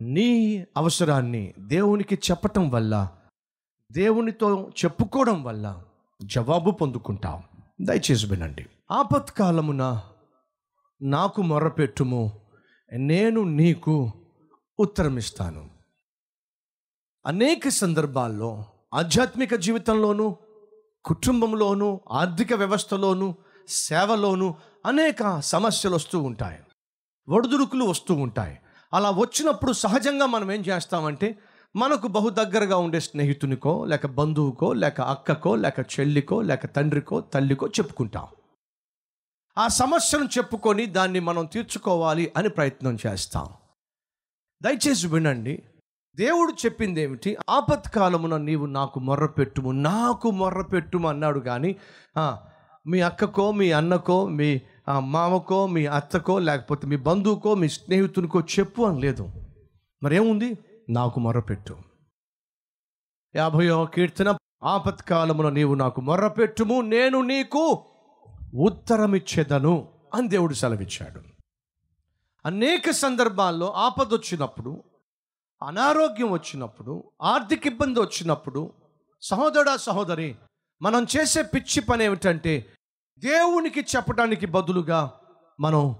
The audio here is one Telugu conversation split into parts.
నీ అవసరాన్ని దేవునికి చెప్పటం వల్ల దేవునితో చెప్పుకోవడం వల్ల జవాబు పొందుకుంటాం దయచేసి వినండి. ఆపత్కాలమున నాకు మొరపెట్టుము నేను నీకు ఉత్తరమిస్తాను. అనేక సందర్భాల్లో ఆధ్యాత్మిక జీవితంలోనూ కుటుంబంలోనూ ఆర్థిక వ్యవస్థలోనూ సేవలోనూ అనేక సమస్యలు వస్తూ ఉంటాయి. ఒడిదుడుకులు వస్తూ ఉంటాయి. అలా వచ్చినప్పుడు సహజంగా మనం ఏం చేస్తామంటే మనకు బహు దగ్గరగా ఉండే స్నేహితునికో లేక బంధువుకో లేక అక్కకో లేక చెల్లికో లేక తండ్రికో తల్లికో చెప్పుకుంటాం. ఆ సమస్యను చెప్పుకొని దాన్ని మనం తీర్చుకోవాలి అని ప్రయత్నం చేస్తాం. దయచేసి వినండి. దేవుడు చెప్పింది ఏమిటి ఆపత్కాలమున నీవు నాకు మొర్రపెట్టుము నాకు మొర్రపెట్టుము అన్నాడు కానీ మీ అక్కకో మీ అన్నకో మీ మామకో మీ అత్తకో లేకపోతే మీ బంధువుకో మీ స్నేహితునికో చెప్పు అని లేదు. మరేముంది? నాకు మొర్రపెట్టు. యాభయో కీర్తన ఆపత్కాలమున నీవు నాకు మొర్రపెట్టుము నేను నీకు ఉత్తరమిచ్చేదను అని దేవుడు సెలవిచ్చాడు. అనేక సందర్భాల్లో ఆపద వచ్చినప్పుడు అనారోగ్యం వచ్చినప్పుడు ఆర్థిక ఇబ్బంది వచ్చినప్పుడు సహోదరుడా సహోదరి మనం చేసే పిచ్చి పని ఏమిటంటే దేవునికి చెప్పడానికి బదులుగా మనం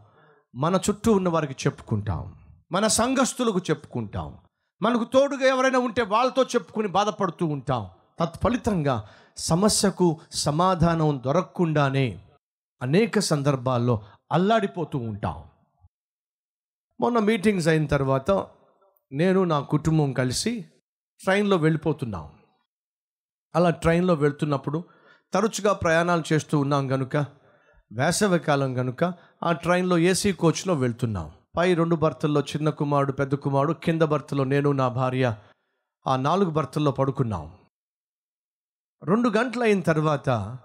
మన చుట్టూ ఉన్న వారికి చెప్పుకుంటాం. మన సంఘస్థులకు చెప్పుకుంటాం. మనకు తోడుగా ఎవరైనా ఉంటే వాళ్ళతో చెప్పుకుని బాధపడుతూ ఉంటాం. తత్ఫలితంగా సమస్యకు సమాధానం దొరకకుండానే అనేక సందర్భాల్లో అల్లాడిపోతూ ఉంటాం. మొన్న మీటింగ్స్ అయిన తర్వాత నేను నా కుటుంబం కలిసి ట్రైన్లో వెళ్ళిపోతున్నాం. అలా ట్రైన్లో వెళ్తున్నప్పుడు తరచుగా ప్రయాణాలు చేస్తూ ఉన్నాం కనుక వేసవికాలం కనుక ఆ ట్రైన్లో ఏసీ కోచ్లో వెళ్తున్నాం. పై రెండు బర్తల్లో చిన్న కుమారుడు పెద్ద కుమారుడు కింద బర్తలో నేను నా భార్య ఆ నాలుగు బర్తల్లో పడుకున్నాం. రెండు గంటలు అయిన తర్వాత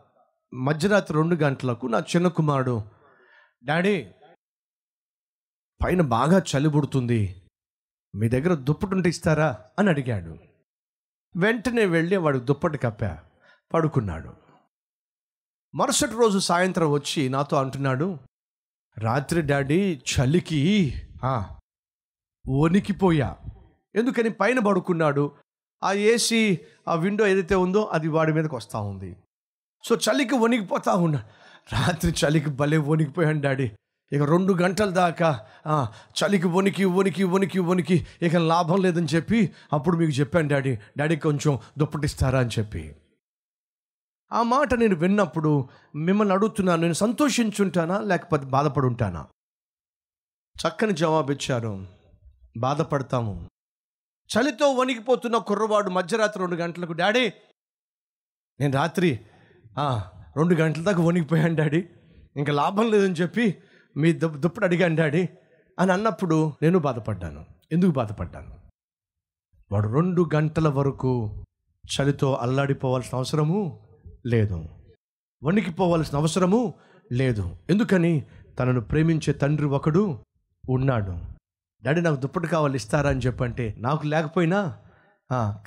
మధ్యరాత్రి రెండు గంటలకు నా చిన్న కుమారుడు డాడీ పైన బాగా చలిబుడుతుంది మీ దగ్గర దుప్పటి ఉంటే ఇస్తారా? అని అడిగాడు. వెంటనే వెళ్ళి వాడు దుప్పటి కప్పా పడుకున్నాడు. మరుసటి రోజు సాయంత్రం వచ్చి నాతో అంటున్నాడు రాత్రి డాడీ చలికి వణికిపోయా. ఎందుకని పైన పడుకున్నాడు ఆ ఏసీ ఆ విండో ఏదైతే ఉందో అది వాడి మీదకి వస్తూ ఉంది. సో చలికి వణికిపోతా ఉన్నా. రాత్రి చలికి భలే వణికిపోయాను డాడీ. ఇక రెండు గంటల దాకా చలికి వణికి వణికి వణికి వణికి ఇక లాభం లేదని చెప్పి అప్పుడు మీకు చెప్పాను డాడీ. డాడీ కొంచెం దుప్పటిస్తారా అని చెప్పి. ఆ మాట నేను విన్నప్పుడు మిమ్మల్ని అడుగుతున్నాను నేను సంతోషించుంటానా లేకపోతే బాధపడి ఉంటానా చక్కని జవాబు ఇచ్చారు బాధపడతాము. చలితో వణికిపోతున్న కుర్రవాడు మధ్యరాత్రి రెండు గంటలకు డాడీ నేను రాత్రి రెండు గంటల దాకా వణికిపోయాను డాడీ. ఇంకా లాభం లేదని చెప్పి మీ దుప్ దుప్పుడు అడిగాను డాడీ. అని అన్నప్పుడు నేను బాధపడ్డాను. ఎందుకు బాధపడ్డాను? వాడు రెండు గంటల వరకు చలితో అల్లాడిపోవాల్సిన అవసరము లేదు. వణికిపోవాల్సిన అవసరము లేదు. ఎందుకని? తనను ప్రేమించే తండ్రి ఒకడు ఉన్నాడు. డాడీ నాకు దుప్పటి కావాలి ఇస్తారా అని చెప్పంటే నాకు లేకపోయినా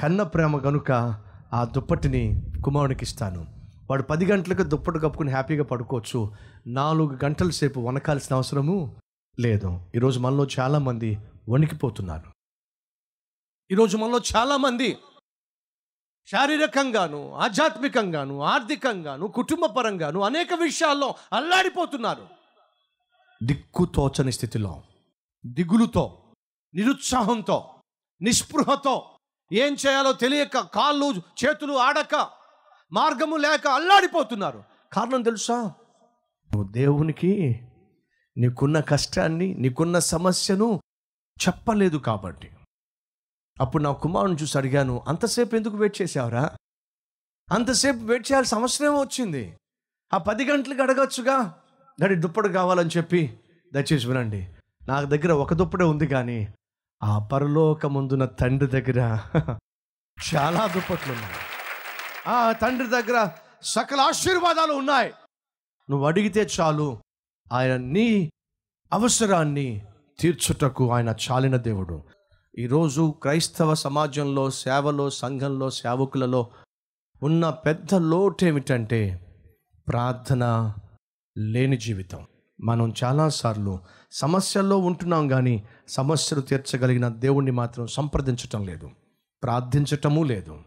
కన్న ప్రేమ గనుక ఆ దుప్పటిని కుమారునికి ఇస్తాను. వాడు పది గంటలకు దుప్పటి కప్పుకుని హ్యాపీగా పడుకోవచ్చు. నాలుగు గంటల సేపు వనకాల్సిన అవసరము లేదు. ఈరోజు మనలో చాలామంది వణికిపోతున్నారు. ఈరోజు మనలో చాలామంది శారీరకంగాను ఆధ్యాత్మికంగాను ఆర్థికంగాను కుటుంబ పరంగాను అనేక విషయాల్లో అల్లాడిపోతున్నారు. దిక్కుతోచని స్థితిలో దిగులుతో నిరుత్సాహంతో నిస్పృహతో ఏం చేయాలో తెలియక కాళ్ళు చేతులు ఆడక మార్గము లేక అల్లాడిపోతున్నారు. కారణం తెలుసా? నువ్వు దేవునికి నీకున్న కష్టాన్ని నీకున్న సమస్యను చెప్పలేదు కాబట్టి. అప్పుడు నా కుమారుని చూసి అడిగాను అంతసేపు ఎందుకు వెయిట్ చేసావురా అంతసేపు వెయిట్ చేయాల్సిన అవసరం వచ్చింది. ఆ పది గంటలకు అడగచ్చుగా. దాడి దుప్పటి కావాలని చెప్పి దయచేసి వినండి. నా దగ్గర ఒక దుప్పటే ఉంది కానీ ఆ పరలోక ముందున్న తండ్రి దగ్గర చాలా దుప్పట్లు ఉన్నాయి ఆ తండ్రి దగ్గర సకల ఆశీర్వాదాలు ఉన్నాయి. నువ్వు అడిగితే చాలు ఆయన నీ అవసరాన్ని తీర్చుటకు ఆయన చాలిన దేవుడు. ఈరోజు క్రైస్తవ సమాజంలో సేవలో సంఘంలో సేవకులలో ఉన్న పెద్ద లోటు ఏమిటంటే ప్రార్థన లేని జీవితం. మనం చాలాసార్లు సమస్యల్లో ఉంటున్నాం కానీ సమస్యలు తీర్చగలిగిన దేవుణ్ణి మాత్రం సంప్రదించటం లేదు. ప్రార్థించటము లేదు.